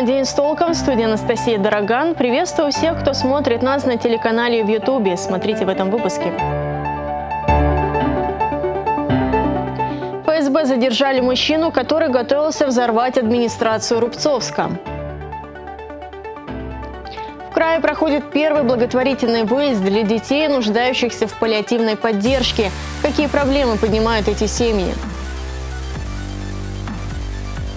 Программа «День с толком» в студии Анастасия Дороган. Приветствую всех, кто смотрит нас на телеканале в Ютубе. Смотрите в этом выпуске. ФСБ задержали мужчину, который готовился взорвать администрацию Рубцовска. В крае проходит первый благотворительный выезд для детей, нуждающихся в паллиативной поддержке. Какие проблемы поднимают эти семьи?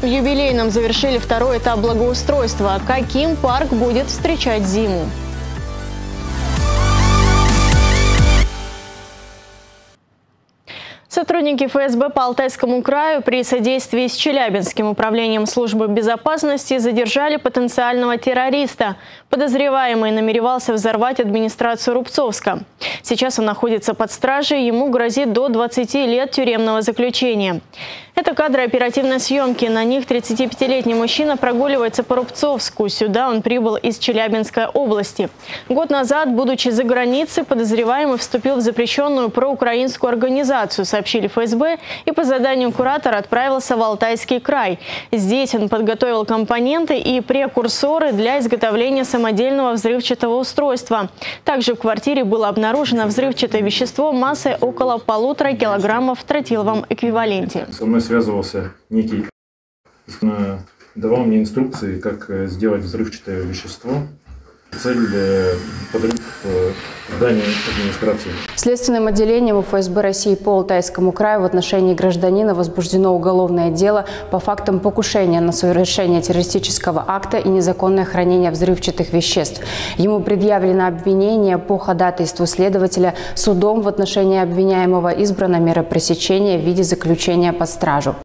В юбилейном завершили второй этап благоустройства. Каким парк будет встречать зиму? Сотрудники ФСБ по Алтайскому краю при содействии с Челябинским управлением службы безопасности задержали потенциального террориста. Подозреваемый намеревался взорвать администрацию Рубцовска. Сейчас он находится под стражей, ему грозит до 20 лет тюремного заключения. Это кадры оперативной съемки. На них 35-летний мужчина прогуливается по Рубцовску. Сюда он прибыл из Челябинской области. Год назад, будучи за границей, подозреваемый вступил в запрещенную проукраинскую организацию, сообщили ФСБ, и по заданию куратора отправился в Алтайский край. Здесь он подготовил компоненты и прекурсоры для изготовления самодельного взрывчатого устройства. Также в квартире было обнаружено взрывчатое вещество массой около полутора килограммов в тротиловом эквиваленте связывался некий, давал мне инструкции, как э, сделать взрывчатое вещество. Цель подрыв э, здания администрации. Следственным отделением ФСБ России по Алтайскому краю в отношении гражданина возбуждено уголовное дело по фактам покушения на совершение террористического акта и незаконное хранение взрывчатых веществ. Ему предъявлено обвинение по ходатайству следователя. Судом в отношении обвиняемого избрана мера пресечения в виде заключения под стражу.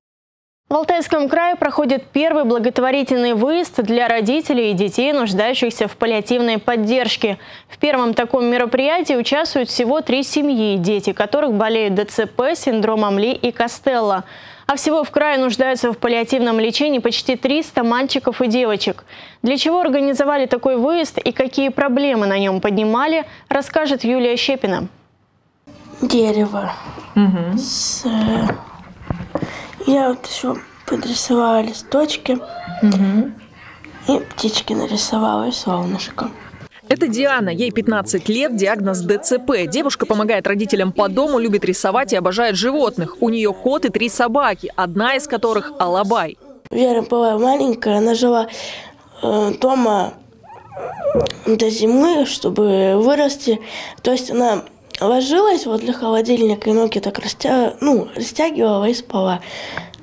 В Алтайском крае проходит первый благотворительный выезд для родителей и детей, нуждающихся в паллиативной поддержке. В первом таком мероприятии участвуют всего три семьи, дети которых болеют ДЦП, синдромом Ли и Костелло. А всего в крае нуждаются в паллиативном лечении почти 300 мальчиков и девочек. Для чего организовали такой выезд и какие проблемы на нем поднимали, расскажет Юлия Щепина. Дерево угу. с я вот еще подрисовала листочки угу. и птички нарисовала и солнышко. Это Диана, ей 15 лет, диагноз ДЦП. Девушка помогает родителям по дому, любит рисовать и обожает животных. У нее кот и три собаки, одна из которых – Алабай. Вера была маленькая, она жила э, дома до зимы, чтобы вырасти. То есть она ложилась возле холодильника и ноги так растя... ну, растягивала и спала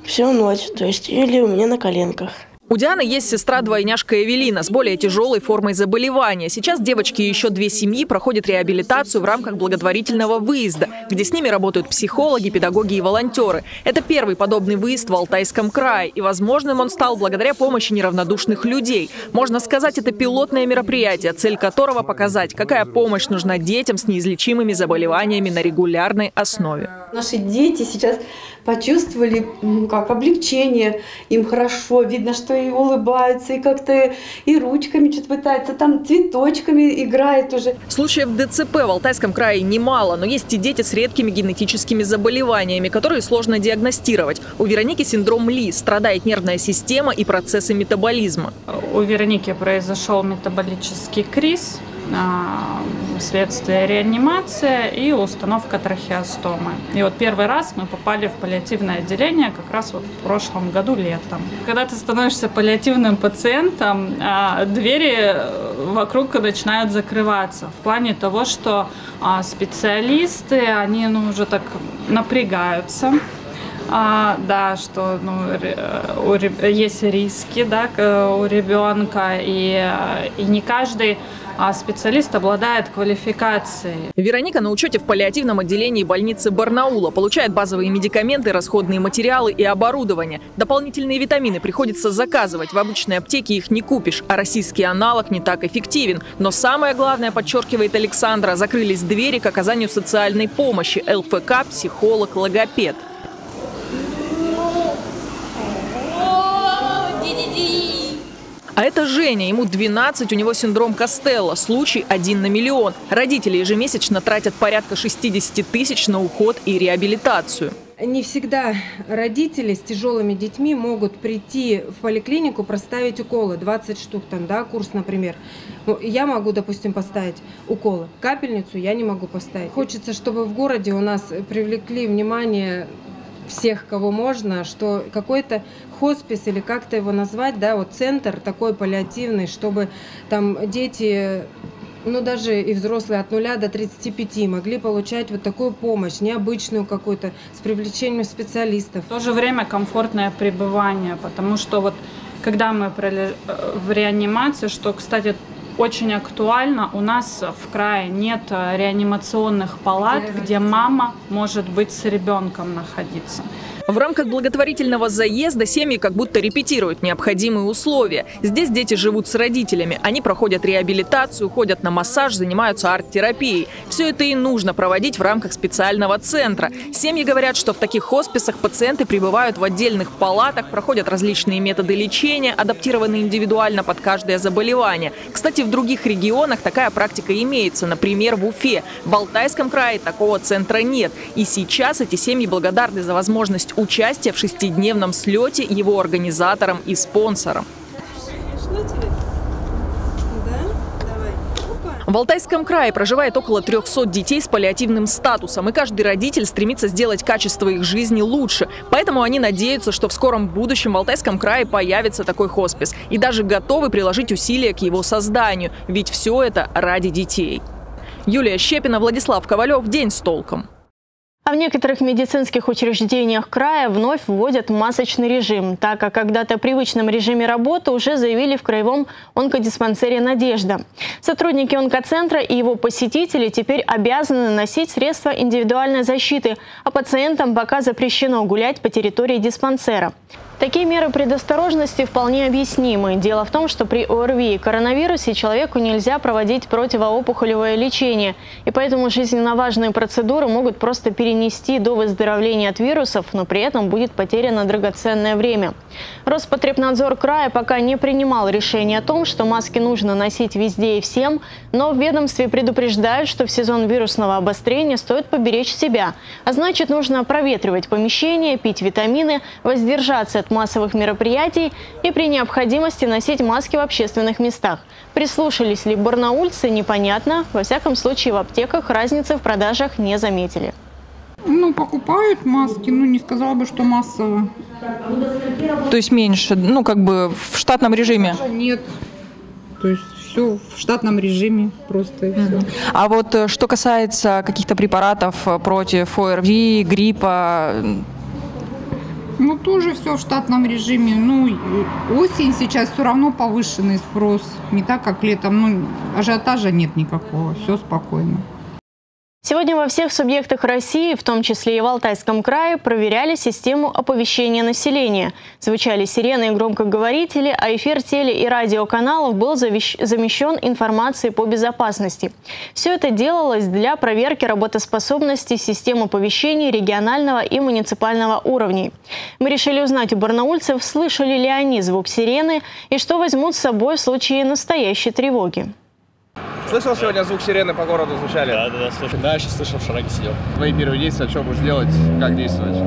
всю ночь, то есть или у меня на коленках. У Дианы есть сестра-двойняшка Эвелина с более тяжелой формой заболевания. Сейчас девочки и еще две семьи проходят реабилитацию в рамках благотворительного выезда, где с ними работают психологи, педагоги и волонтеры. Это первый подобный выезд в Алтайском крае, и возможным он стал благодаря помощи неравнодушных людей. Можно сказать, это пилотное мероприятие, цель которого показать, какая помощь нужна детям с неизлечимыми заболеваниями на регулярной основе. Наши дети сейчас почувствовали как облегчение, им хорошо, видно, что и улыбаются, и как-то и ручками что-то пытается, там цветочками играет уже. Случаев ДЦП в Алтайском крае немало, но есть и дети с редкими генетическими заболеваниями, которые сложно диагностировать. У Вероники синдром Ли, страдает нервная система и процессы метаболизма. У Вероники произошел метаболический криз, следствие реанимация и установка трахеостомы. И вот первый раз мы попали в паллиативное отделение как раз вот в прошлом году летом. Когда ты становишься паллиативным пациентом, а, двери вокруг начинают закрываться в плане того, что а, специалисты, они ну, уже так напрягаются, а, да, что ну, у, есть риски да, у ребенка, и, и не каждый а специалист обладает квалификацией. Вероника на учете в паллиативном отделении больницы Барнаула. Получает базовые медикаменты, расходные материалы и оборудование. Дополнительные витамины приходится заказывать. В обычной аптеке их не купишь, а российский аналог не так эффективен. Но самое главное, подчеркивает Александра, закрылись двери к оказанию социальной помощи. ЛФК, психолог, логопед. А это Женя, ему 12, у него синдром Костелло, случай один на миллион. Родители ежемесячно тратят порядка 60 тысяч на уход и реабилитацию. не всегда родители с тяжелыми детьми могут прийти в поликлинику, проставить уколы, 20 штук там, да, курс, например. Ну, я могу, допустим, поставить уколы. Капельницу я не могу поставить. Хочется, чтобы в городе у нас привлекли внимание всех, кого можно, что какой-то хоспис или как-то его назвать, да, вот центр такой паллиативный, чтобы там дети ну, даже и взрослые от 0 до 35 могли получать вот такую помощь, необычную какую-то, с привлечением специалистов. В то же время комфортное пребывание, потому что вот когда мы э, в реанимации, что, кстати, очень актуально, у нас в крае нет э, реанимационных палат, где мама может быть с ребенком находиться. В рамках благотворительного заезда семьи как будто репетируют необходимые условия. Здесь дети живут с родителями. Они проходят реабилитацию, ходят на массаж, занимаются арт-терапией. Все это и нужно проводить в рамках специального центра. Семьи говорят, что в таких хосписах пациенты пребывают в отдельных палатах, проходят различные методы лечения, адаптированные индивидуально под каждое заболевание. Кстати, в других регионах такая практика имеется. Например, в Уфе. В Алтайском крае такого центра нет. И сейчас эти семьи благодарны за возможность участие в шестидневном слете его организаторам и спонсорам. В Алтайском крае проживает около 300 детей с паллиативным статусом, и каждый родитель стремится сделать качество их жизни лучше. Поэтому они надеются, что в скором будущем в Алтайском крае появится такой хоспис, и даже готовы приложить усилия к его созданию, ведь все это ради детей. Юлия Щепина, Владислав Ковалев. День с толком. А в некоторых медицинских учреждениях края вновь вводят масочный режим, так как когда-то привычном режиме работы уже заявили в краевом онкодиспансере «Надежда». Сотрудники онкоцентра и его посетители теперь обязаны носить средства индивидуальной защиты, а пациентам пока запрещено гулять по территории диспансера. Такие меры предосторожности вполне объяснимы. Дело в том, что при ОРВИ и коронавирусе человеку нельзя проводить противоопухолевое лечение, и поэтому жизненно важные процедуры могут просто перенести до выздоровления от вирусов, но при этом будет потеряно драгоценное время. Роспотребнадзор края пока не принимал решение о том, что маски нужно носить везде и всем, но в ведомстве предупреждают, что в сезон вирусного обострения стоит поберечь себя, а значит нужно проветривать помещение, пить витамины, воздержаться от массовых мероприятий и при необходимости носить маски в общественных местах. Прислушались ли барнаульцы, непонятно. Во всяком случае, в аптеках разницы в продажах не заметили. Ну, покупают маски, ну, не сказала бы, что массово. То есть меньше, ну, как бы в штатном режиме? Нет. То есть все в штатном режиме просто и все. А вот э, что касается каких-то препаратов э, против ОРВИ, гриппа, ну, тоже все в штатном режиме. Ну, осень сейчас все равно повышенный спрос. Не так, как летом. Ну, ажиотажа нет никакого. Все спокойно. Сегодня во всех субъектах России, в том числе и в Алтайском крае, проверяли систему оповещения населения. Звучали сирены и громкоговорители, а эфир теле- и радиоканалов был замещен информацией по безопасности. Все это делалось для проверки работоспособности систем оповещений регионального и муниципального уровней. Мы решили узнать у барнаульцев, слышали ли они звук сирены и что возьмут с собой в случае настоящей тревоги. Слышал сегодня звук сирены по городу звучали? Да, да, да, слышал. Да, сейчас слышал, в шараге сидел. Твои первые действия, что будешь делать, как действовать?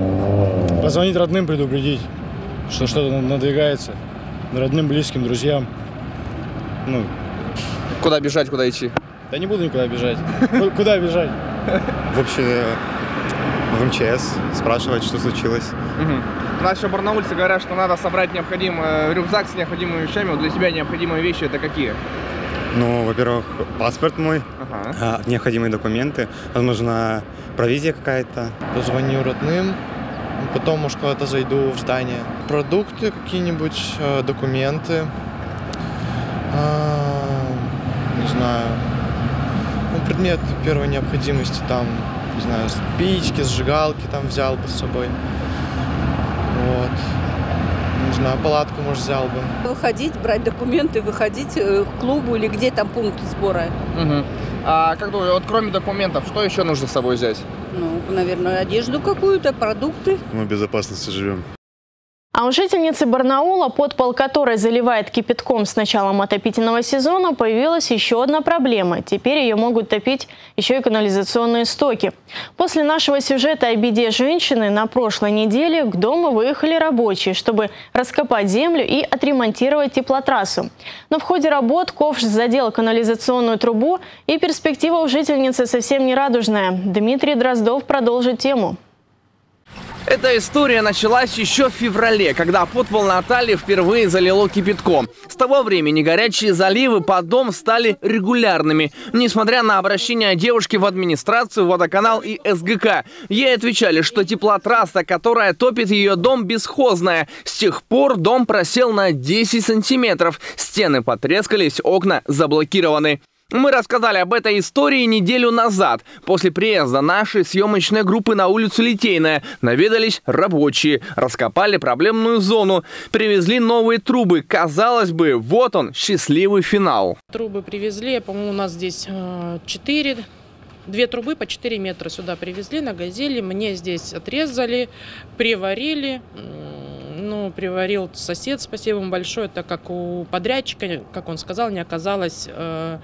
Позвонить родным, предупредить, что что-то надвигается. Родным, близким, друзьям. Ну. Куда бежать, куда идти? Да не буду никуда бежать. Куда бежать? В общем, в МЧС спрашивать, что случилось. У нас еще барнаульцы говорят, что надо собрать необходимый э, рюкзак с необходимыми вещами. Вот для тебя необходимые вещи это какие? Ну, во-первых, паспорт мой, ага. А, необходимые документы, возможно, провизия какая-то. Позвоню родным, потом, может, куда-то зайду в здание. Продукты какие-нибудь, э, документы, а, не знаю, ну, предмет первой необходимости, там, не знаю, спички, сжигалки там взял бы с собой. Вот не знаю, палатку, может, взял бы. Выходить, брать документы, выходить э, к клубу или где там пункт сбора. Угу. А как думаю, вот кроме документов, что еще нужно с собой взять? Ну, наверное, одежду какую-то, продукты. Мы в безопасности живем. А у жительницы Барнаула, подпол которой заливает кипятком с началом отопительного сезона, появилась еще одна проблема. Теперь ее могут топить еще и канализационные стоки. После нашего сюжета о беде женщины на прошлой неделе к дому выехали рабочие, чтобы раскопать землю и отремонтировать теплотрассу. Но в ходе работ ковш задел канализационную трубу, и перспектива у жительницы совсем не радужная. Дмитрий Дроздов продолжит тему. Эта история началась еще в феврале, когда подпол Натальи впервые залило кипятком. С того времени горячие заливы под дом стали регулярными. Несмотря на обращение девушки в администрацию, водоканал и СГК, ей отвечали, что теплотрасса, которая топит ее дом, бесхозная. С тех пор дом просел на 10 сантиметров. Стены потрескались, окна заблокированы. Мы рассказали об этой истории неделю назад. После приезда нашей съемочной группы на улицу Литейная наведались рабочие, раскопали проблемную зону, привезли новые трубы. Казалось бы, вот он, счастливый финал. Трубы привезли, по-моему, у нас здесь 4 э, Две трубы по 4 метра сюда привезли на газели. Мне здесь отрезали, приварили ну, приварил сосед, спасибо ему большое, так как у подрядчика, как он сказал, не оказалось э,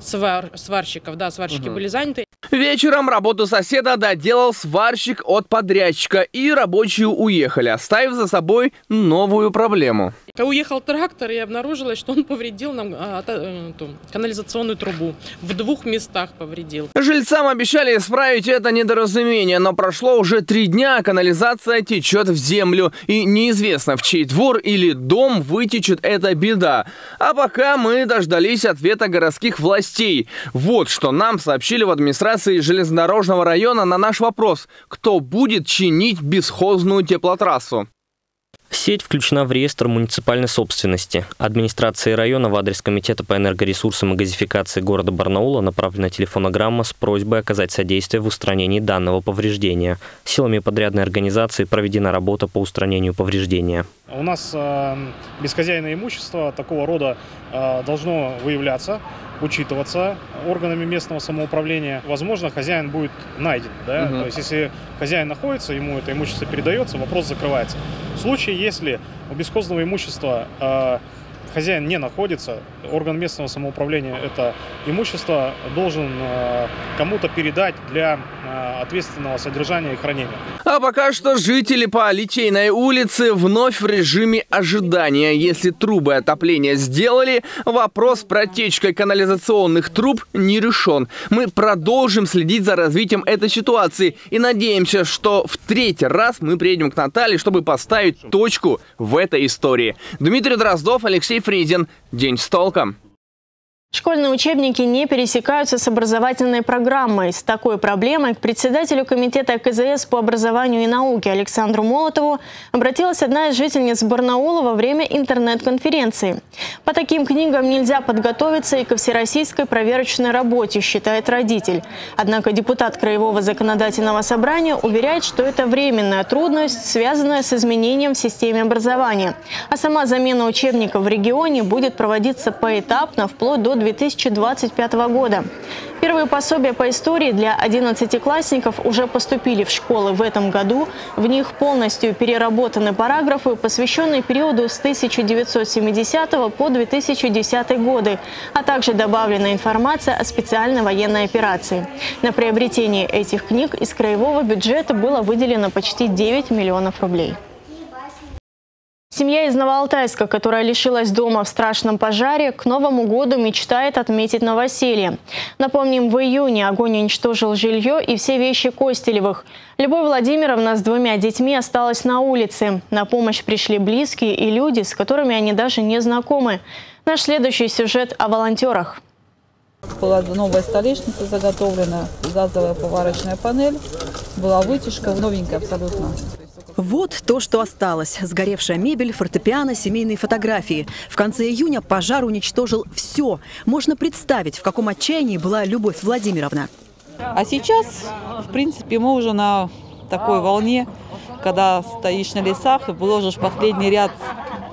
свар, сварщиков. Да, сварщики угу. были заняты. Вечером работу соседа доделал сварщик от подрядчика, и рабочие уехали, оставив за собой новую проблему. Уехал трактор, и обнаружилось, что он повредил нам а, а, эту, канализационную трубу. В двух местах повредил. Жильцам обещали исправить это недоразумение, но прошло уже три дня, а канализация течет в землю. И неизвестно, в чей двор или дом вытечет эта беда. А пока мы дождались ответа городских властей. Вот что нам сообщили в администрации железнодорожного района на наш вопрос, кто будет чинить бесхозную теплотрассу. Сеть включена в реестр муниципальной собственности. Администрации района в адрес Комитета по энергоресурсам и газификации города Барнаула направлена телефонограмма с просьбой оказать содействие в устранении данного повреждения. Силами подрядной организации проведена работа по устранению повреждения. У нас э, бесхозяйное имущество такого рода э, должно выявляться учитываться органами местного самоуправления. Возможно, хозяин будет найден. Да? Угу. То есть, если хозяин находится, ему это имущество передается, вопрос закрывается. В случае, если у бесхозного имущества э, хозяин не находится, орган местного самоуправления это имущество должен э, кому-то передать для э, ответственного содержания и хранения. А пока что жители по Литейной улице вновь в режиме ожидания. Если трубы отопления сделали, вопрос протечкой канализационных труб не решен. Мы продолжим следить за развитием этой ситуации и надеемся, что в третий раз мы приедем к Наталье, чтобы поставить точку в этой истории. Дмитрий Дроздов, Алексей Фризин. День с толком. Школьные учебники не пересекаются с образовательной программой. С такой проблемой к председателю комитета КЗС по образованию и науке Александру Молотову обратилась одна из жительниц Барнаула во время интернет-конференции. По таким книгам нельзя подготовиться и ко всероссийской проверочной работе, считает родитель. Однако депутат Краевого законодательного собрания уверяет, что это временная трудность, связанная с изменением в системе образования. А сама замена учебников в регионе будет проводиться поэтапно, вплоть до 2025 года. Первые пособия по истории для 11-классников уже поступили в школы в этом году. В них полностью переработаны параграфы, посвященные периоду с 1970 по 2010 годы, а также добавлена информация о специальной военной операции. На приобретение этих книг из краевого бюджета было выделено почти 9 миллионов рублей. Семья из Новоалтайска, которая лишилась дома в страшном пожаре, к Новому году мечтает отметить новоселье. Напомним, в июне огонь уничтожил жилье и все вещи Костелевых. Любовь Владимировна с двумя детьми осталась на улице. На помощь пришли близкие и люди, с которыми они даже не знакомы. Наш следующий сюжет о волонтерах. Была новая столешница заготовлена, газовая поварочная панель, была вытяжка, новенькая абсолютно. Вот то, что осталось. Сгоревшая мебель, фортепиано, семейные фотографии. В конце июня пожар уничтожил все. Можно представить, в каком отчаянии была Любовь Владимировна. А сейчас, в принципе, мы уже на такой волне, когда стоишь на лесах и выложишь последний ряд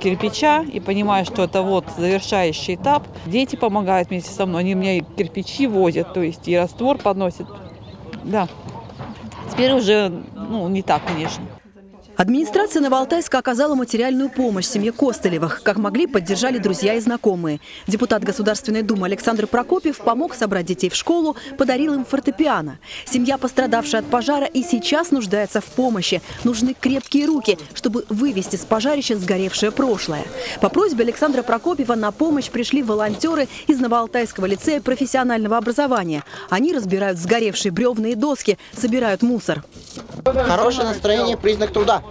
кирпича и понимаешь, что это вот завершающий этап. Дети помогают вместе со мной, они мне кирпичи возят, то есть и раствор подносят. Да. Теперь уже ну, не так, конечно. Администрация Новоалтайска оказала материальную помощь семье Костылевых. Как могли, поддержали друзья и знакомые. Депутат Государственной Думы Александр Прокопьев помог собрать детей в школу, подарил им фортепиано. Семья, пострадавшая от пожара, и сейчас нуждается в помощи. Нужны крепкие руки, чтобы вывести с пожарища сгоревшее прошлое. По просьбе Александра Прокопьева на помощь пришли волонтеры из Новоалтайского лицея профессионального образования. Они разбирают сгоревшие бревна и доски, собирают мусор. Хорошее настроение – признак труда.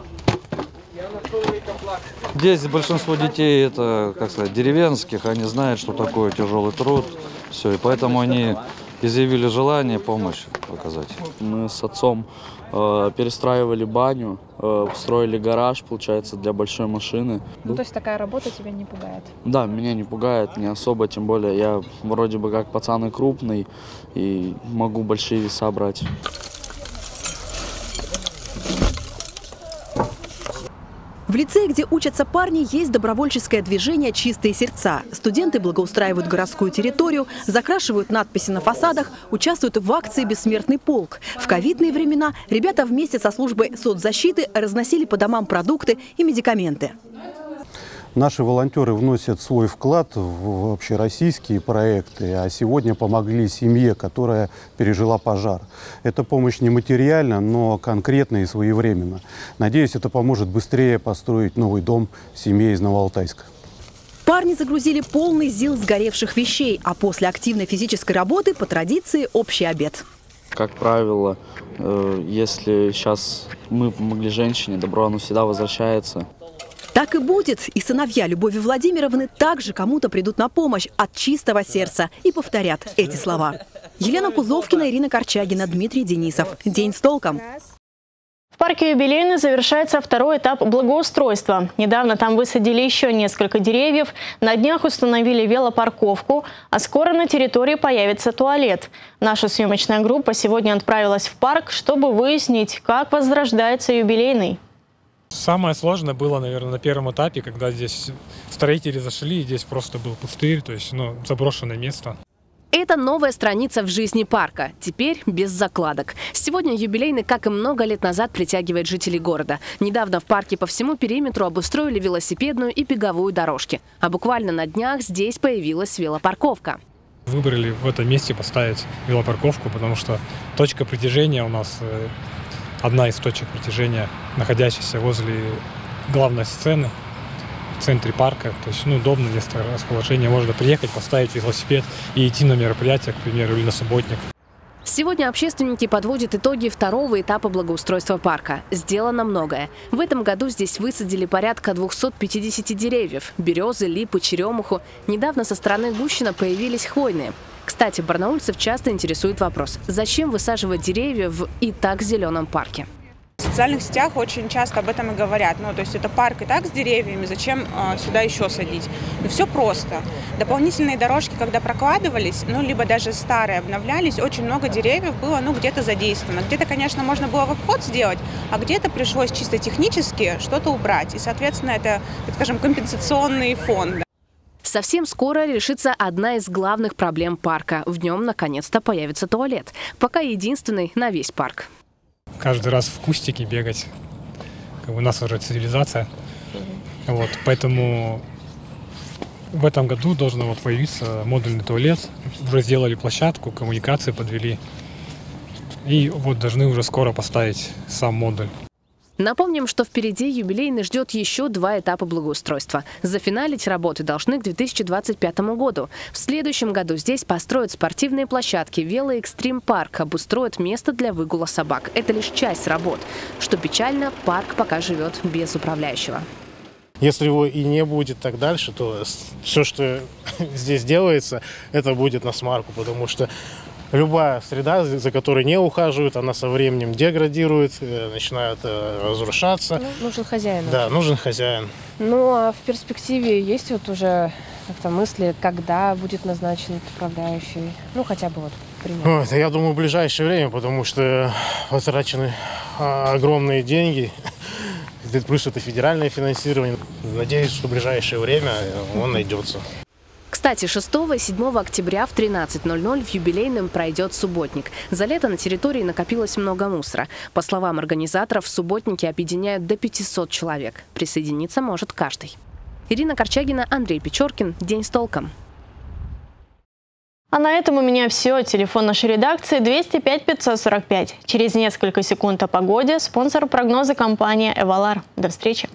Здесь большинство детей это, как сказать, деревенских, они знают, что такое тяжелый труд, все, и поэтому они изъявили желание помощь оказать. Мы с отцом э, перестраивали баню, э, строили гараж, получается, для большой машины. Ну, то есть такая работа тебя не пугает? Да, меня не пугает, не особо, тем более я вроде бы как пацан и крупный, и могу большие веса брать. В лицее, где учатся парни, есть добровольческое движение «Чистые сердца». Студенты благоустраивают городскую территорию, закрашивают надписи на фасадах, участвуют в акции «Бессмертный полк». В ковидные времена ребята вместе со службой соцзащиты разносили по домам продукты и медикаменты. Наши волонтеры вносят свой вклад в общероссийские проекты, а сегодня помогли семье, которая пережила пожар. Эта помощь не материальна, но конкретна и своевременно. Надеюсь, это поможет быстрее построить новый дом семье из Новоалтайска. Парни загрузили полный зил сгоревших вещей, а после активной физической работы по традиции общий обед. Как правило, э, если сейчас мы помогли женщине, добро оно всегда возвращается. Так и будет. И сыновья Любови Владимировны также кому-то придут на помощь от чистого сердца и повторят эти слова. Елена Кузовкина, Ирина Корчагина, Дмитрий Денисов. День с толком. В парке юбилейный завершается второй этап благоустройства. Недавно там высадили еще несколько деревьев, на днях установили велопарковку, а скоро на территории появится туалет. Наша съемочная группа сегодня отправилась в парк, чтобы выяснить, как возрождается юбилейный. Самое сложное было, наверное, на первом этапе, когда здесь строители зашли, и здесь просто был пустырь, то есть ну, заброшенное место. Это новая страница в жизни парка. Теперь без закладок. Сегодня юбилейный, как и много лет назад, притягивает жителей города. Недавно в парке по всему периметру обустроили велосипедную и беговую дорожки. А буквально на днях здесь появилась велопарковка. Выбрали в этом месте поставить велопарковку, потому что точка притяжения у нас э, одна из точек притяжения, находящаяся возле главной сцены в центре парка. То есть ну, удобное место расположения. Можно приехать, поставить велосипед и идти на мероприятие, к примеру, или на субботник. Сегодня общественники подводят итоги второго этапа благоустройства парка. Сделано многое. В этом году здесь высадили порядка 250 деревьев – березы, липы, черемуху. Недавно со стороны Гущина появились хвойные. Кстати, барнаульцев часто интересует вопрос – зачем высаживать деревья в и так зеленом парке? В социальных сетях очень часто об этом и говорят. Ну, то есть это парк и так с деревьями, зачем э, сюда еще садить? Ну, все просто. Дополнительные дорожки, когда прокладывались, ну, либо даже старые обновлялись, очень много деревьев было, ну, где-то задействовано. Где-то, конечно, можно было в обход сделать, а где-то пришлось чисто технически что-то убрать. И, соответственно, это, так скажем, компенсационный фонд. Совсем скоро решится одна из главных проблем парка. В нем наконец-то появится туалет. Пока единственный на весь парк. Каждый раз в кустике бегать. у нас уже цивилизация. Вот, поэтому в этом году должен вот появиться модульный туалет. Уже сделали площадку, коммуникации подвели. И вот должны уже скоро поставить сам модуль. Напомним, что впереди юбилейный ждет еще два этапа благоустройства. Зафиналить работы должны к 2025 году. В следующем году здесь построят спортивные площадки, велоэкстрим-парк, обустроят место для выгула собак. Это лишь часть работ. Что печально, парк пока живет без управляющего. Если его и не будет так дальше, то все, что здесь делается, это будет на смарку, потому что любая среда, за которой не ухаживают, она со временем деградирует, э, начинает э, разрушаться. Ну, нужен хозяин. Да, нужен хозяин. Ну, а в перспективе есть вот уже как-то мысли, когда будет назначен управляющий? Ну, хотя бы вот примерно. Вот, я думаю, в ближайшее время, потому что потрачены а, огромные деньги. Плюс это федеральное финансирование. Надеюсь, что в ближайшее время он найдется. Кстати, 6 и 7 октября в 13.00 в юбилейном пройдет субботник. За лето на территории накопилось много мусора. По словам организаторов, субботники объединяют до 500 человек. Присоединиться может каждый. Ирина Корчагина, Андрей Печоркин. День с толком. А на этом у меня все. Телефон нашей редакции 205 545. Через несколько секунд о погоде. Спонсор прогноза компания «Эвалар». До встречи.